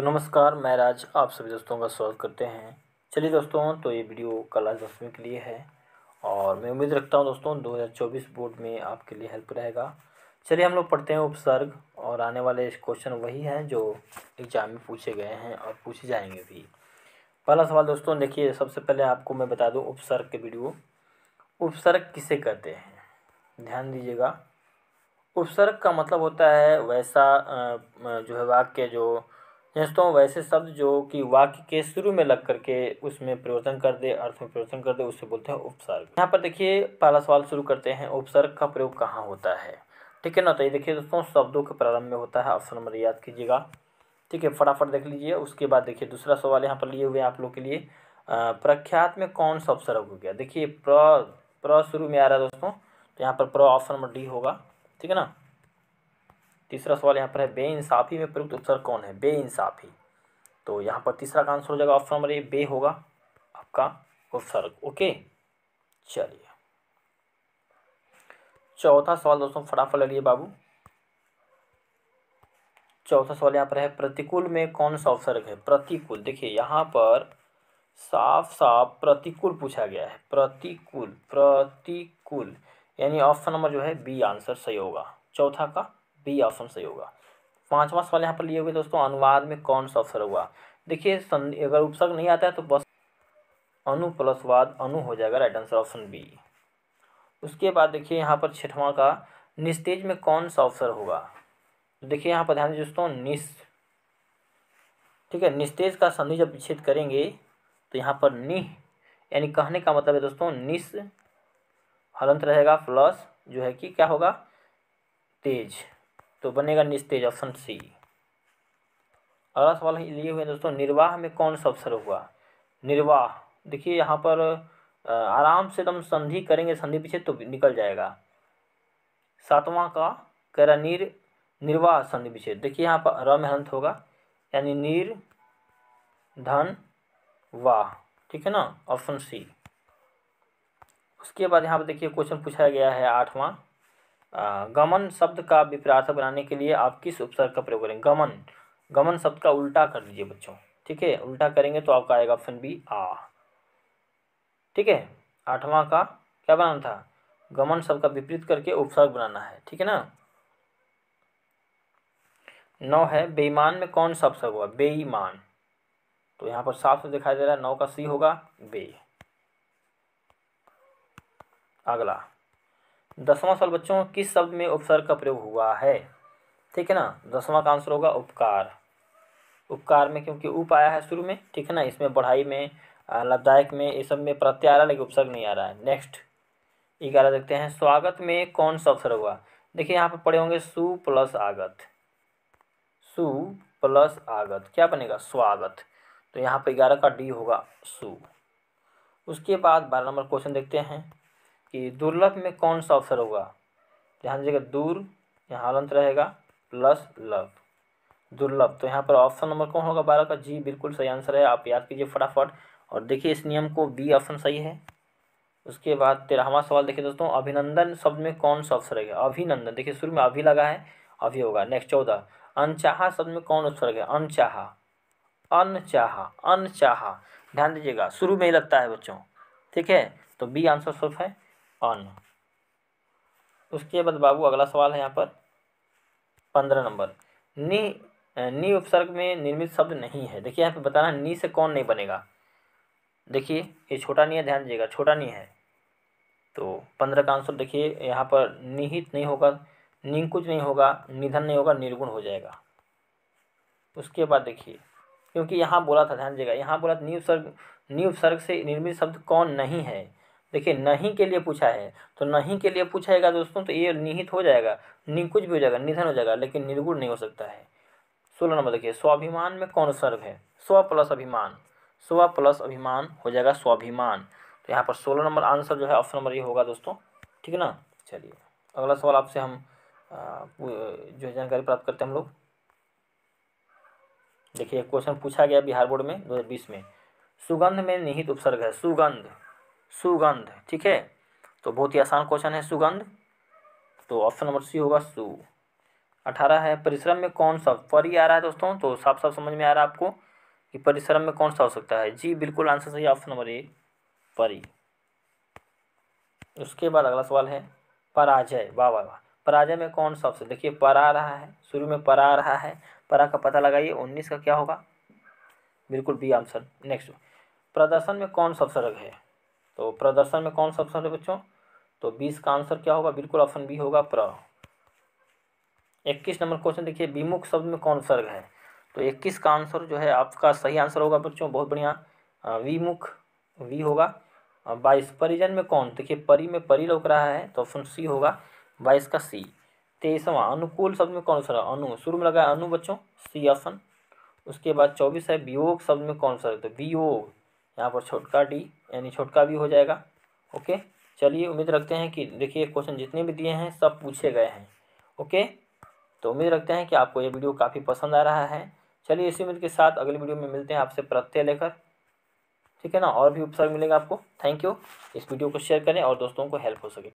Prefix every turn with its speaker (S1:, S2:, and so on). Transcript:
S1: तो नमस्कार, मैं राज, आप सभी दोस्तों का स्वागत करते हैं। चलिए दोस्तों तो ये वीडियो कला दसवीं के लिए है और मैं उम्मीद रखता हूँ दोस्तों 2024 बोर्ड में आपके लिए हेल्प रहेगा। चलिए हम लोग पढ़ते हैं उपसर्ग और आने वाले क्वेश्चन वही हैं जो एग्ज़ाम में पूछे गए हैं और पूछे जाएँगे भी। पहला सवाल दोस्तों, देखिए, सबसे पहले आपको मैं बता दूँ उपसर्ग के वीडियो। उपसर्ग किसे कहते हैं? ध्यान दीजिएगा। उपसर्ग का मतलब होता है वैसा जो है वाक्य जो दोस्तों वैसे शब्द जो कि वाक्य के शुरू में लग करके उसमें परिवर्तन कर दे, अर्थ में परिवर्तन कर दे उससे बोलते हैं उपसर्ग। यहाँ पर देखिए, पहला सवाल शुरू करते हैं, उपसर्ग का प्रयोग कहाँ होता है? ठीक है ना? तो ये देखिए दोस्तों, शब्दों के प्रारंभ में होता है ऑप्शन नंबर याद कीजिएगा। ठीक है, फटाफट देख लीजिए, उसके बाद देखिए दूसरा सवाल यहाँ पर लिए हुए आप लोग के लिए। प्रख्यात में कौन सा उपसर्ग हो गया? देखिए, प्र प्र शुरू में आ रहा है दोस्तों तो यहाँ पर प्र ऑप्शन नंबर डी होगा। ठीक है ना? तीसरा सवाल यहाँ पर है, बेइंसाफ़ी में प्रयुक्त उपसर्ग कौन है? बेइंसाफ़ी। तो यहाँ पर तीसरा का आंसर हो जाएगा ऑप्शन नंबर ए बे होगा आपका उपसर्ग ओके? चलिए। चौथा सवाल दोस्तों, फटाफट ले लिए बाबू। चौथा सवाल यहाँ पर है, प्रतिकूल में कौन सा उपसर्ग है? प्रतिकूल। देखिए, यहाँ पर साफ़ साफ़ प्रतिकूल पूछा गया है। प्रतिकूल प्रतिकूल। यानी ऑप्शन नंबर जो है बी आंसर सही होगा। चौथा का बी ऑप्शन सही होगा। पांचवा सवाल यहाँ पर लिए हुए दोस्तों अनुवाद में कौन सा अवसर हुआ? देखिए अगर उपसर्ग नहीं आता है तो बस अनु प्लस वाद अनु हो जाएगा राइट आंसर ऑप्शन बी उसके बाद देखिए, यहाँ पर छठवां का, निस्तेज में कौन सा अवसर होगा? तो देखिए, यहाँ पर ध्यान दोस्तों, निस, ठीक है, निस्तेज का संधि जब विच्छेद करेंगे तो यहाँ पर निह यानी कहने का मतलब है दोस्तों, निस हलंत रहेगा प्लस जो है कि क्या होगा? तेज। तो बनेगा निस्तेज ऑप्शन सी। अगला सवाल लिए हुए दोस्तों, निर्वाह में कौन सा अवसर हुआ? निर्वाह, देखिए यहाँ पर आराम से एकदम संधि करेंगे, संधि पीछे तो निकल जाएगा। सातवां का, कह निर, निर्वाह संधि विच्छेद देखिए यहाँ पर र में हंत होगा, यानी निर, धन, वाह, ठीक है ना, ऑप्शन सी। उसके बाद यहाँ पर देखिए क्वेश्चन पूछा गया है आठवां। गमन शब्द का विपरार्थक बनाने के लिए आप किस उपसर्ग का प्रयोग करेंगे? गमन। गमन शब्द का उल्टा कर दीजिए बच्चों। ठीक है? उल्टा करेंगे तो आपका आएगा ऑप्शन बी आ। ठीक है? आठवां का क्या बनाना था? गमन शब्द का विपरीत करके उपसर्ग बनाना है। ठीक है ना? नौ है, बेईमान में कौन सा उपसर्ग हुआ बेईमान। तो यहाँ पर साफ़ से दिखाई दे रहा है, नौ का सी होगा, बे। अगला। दसवां सवाल, बच्चों, किस शब्द में उपसर्ग का प्रयोग हुआ है? ठीक है ना? दसवां का आंसर होगा उपकार। उपकार में क्योंकि उप आया है शुरू में, ठीक है ना? इसमें बढ़ाई में लाभदायक में, ये सब में प्रत्यय आ रहा है लेकिन उपसर्ग नहीं आ रहा है। नेक्स्ट ग्यारह देखते हैं। स्वागत में कौन सा अवसर हुआ? देखिए, यहाँ पर पढ़े होंगे सु प्लस आगत। सु प्लस आगत, क्या बनेगा? स्वागत। तो यहाँ पर ग्यारह का डी होगा सु। उसके बाद बारह नंबर क्वेश्चन देखते हैं। कि दुर्लभ में कौन सा अवसर होगा? ध्यान दीजिएगा दूर, यहाँ हलंत रहेगा प्लस लभ दुर्लभ तो यहाँ पर ऑप्शन नंबर कौन होगा? बारह का? जी, बिल्कुल सही आंसर है। आप याद कीजिए फटाफट। और देखिए इस नियम को बी ऑप्शन सही है। उसके बाद तेरहवा सवाल देखिए दोस्तों, अभिनंदन शब्द में कौन सा अवसर है अभिनंदन, देखिए शुरू में अभी लगा है, अभी होगा। नेक्स्ट चौदह, अनचाहा शब्द में कौन उपसर्ग है? अनचाहा अनचाहा अनचाहा। ध्यान दीजिएगा, शुरू में ही लगता है बच्चों। ठीक है? तो बी आंसर सिर्फ़ है। अन उसके बाद बाबू, अगला सवाल है यहाँ पर। पंद्रह नंबर। नी नी उपसर्ग में निर्मित शब्द नहीं है। देखिए यहाँ पे बताना नी से कौन नहीं बनेगा। देखिए, ये छोटा नहीं है, ध्यान दीजिएगा, छोटा नहीं है। तो पंद्रह का आंसर देखिए, यहाँ पर निहित नहीं होगा निकुंज नहीं होगा, निधन नहीं होगा, निर्गुण हो जाएगा। उसके बाद देखिए, क्योंकि यहाँ बोला था, ध्यान दीजिएगा, यहाँ बोला था, नी उपसर्ग नी उपसर्ग से निर्मित शब्द कौन नहीं है। देखिए नहीं के लिए पूछा है तो नहीं के लिए पूछाएगा दोस्तों तो ये निहित हो जाएगा निकुंज भी हो जाएगा, निधन हो जाएगा, लेकिन निर्गुण नहीं हो सकता है। सोलह नंबर देखिए, स्वाभिमान में कौन सर्ग है? स्व प्लस अभिमान। स्व प्लस अभिमान हो जाएगा स्वाभिमान। तो यहाँ पर सोलह नंबर आंसर जो है, ऑप्शन नंबर ये होगा दोस्तों, ठीक है ना? चलिए, अगला सवाल आपसे हम जो है, जानकारी प्राप्त करते हैं हम लोग। देखिए क्वेश्चन पूछा गया बिहार बोर्ड में, दो हज़ार बीस में। सुगंध में निहित उपसर्ग है, सुगंध। सुगंध, ठीक है? तो बहुत ही आसान क्वेश्चन है सुगंध। तो ऑप्शन नंबर सी होगा सु। अठारह है, परिश्रम में कौन सा परी आ रहा है दोस्तों? तो साफ़ साफ़ समझ में आ रहा है आपको कि परिश्रम में कौन सा हो सकता है। जी, बिल्कुल आंसर सही ऑप्शन नंबर ए परी उसके बाद अगला सवाल है, पराजय। वाह वाह वाह। पराजय में कौन सा ऑप्शन देखिए, परा आ रहा है। शुरू में परा आ रहा है। परा का पता लगाइए, उन्नीस का क्या होगा? बिल्कुल बी आंसर नेक्स्ट प्रदर्शन में कौन सा अवसर है तो प्रदर्शन में कौन सा ऑप्शन है बच्चों? तो बीस का आंसर क्या होगा? बिल्कुल ऑप्शन बी होगा प्र। इक्कीस नंबर क्वेश्चन देखिए, विमुख शब्द में कौन सर्ग है? तो इक्कीस का आंसर जो है, आपका सही आंसर होगा बच्चों, बहुत बढ़िया। विमुख, वी होगा। बाईस, परिजन में कौन? देखिए, परी में परी लौक रहा है तो ऑप्शन सी होगा। बाईस का सी। तेईसवा, अनुकूल शब्द में कौन सा अनु, शुरू में लगा अनु बच्चों, सी ऑप्शन। उसके बाद चौबीस है, वियोग शब्द में कौन सा तो वियोग। यहाँ पर छोटका डी यानी छोटका भी हो जाएगा। ओके? चलिए उम्मीद रखते हैं कि, देखिए क्वेश्चन जितने भी दिए हैं, सब पूछे गए हैं। ओके? तो उम्मीद रखते हैं कि आपको ये वीडियो काफ़ी पसंद आ रहा है। चलिए इसी उम्मीद के साथ अगले वीडियो में मिलते हैं आपसे प्रत्यय लेकर। ठीक है ना? और भी उपसर्ग मिलेगा आपको। थैंक यू इस वीडियो को शेयर करें और दोस्तों को हेल्प हो सके।